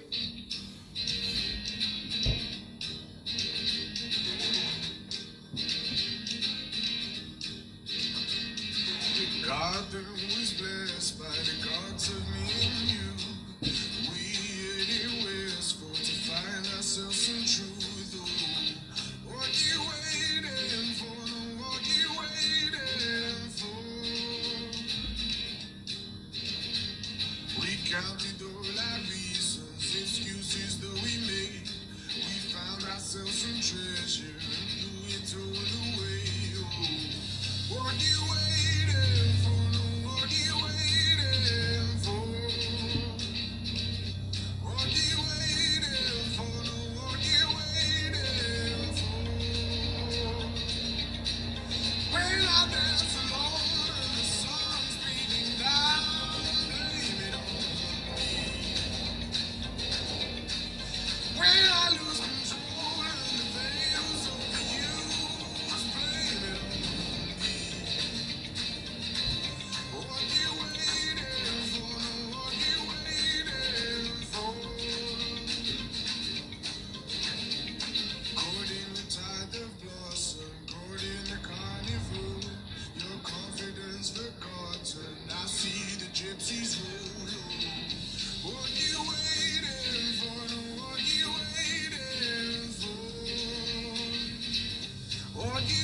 The garden was blessed by the gods of me and you. We for to find ourselves truth. excuses that we made, we found ourselves some treasure. Knew it all. onde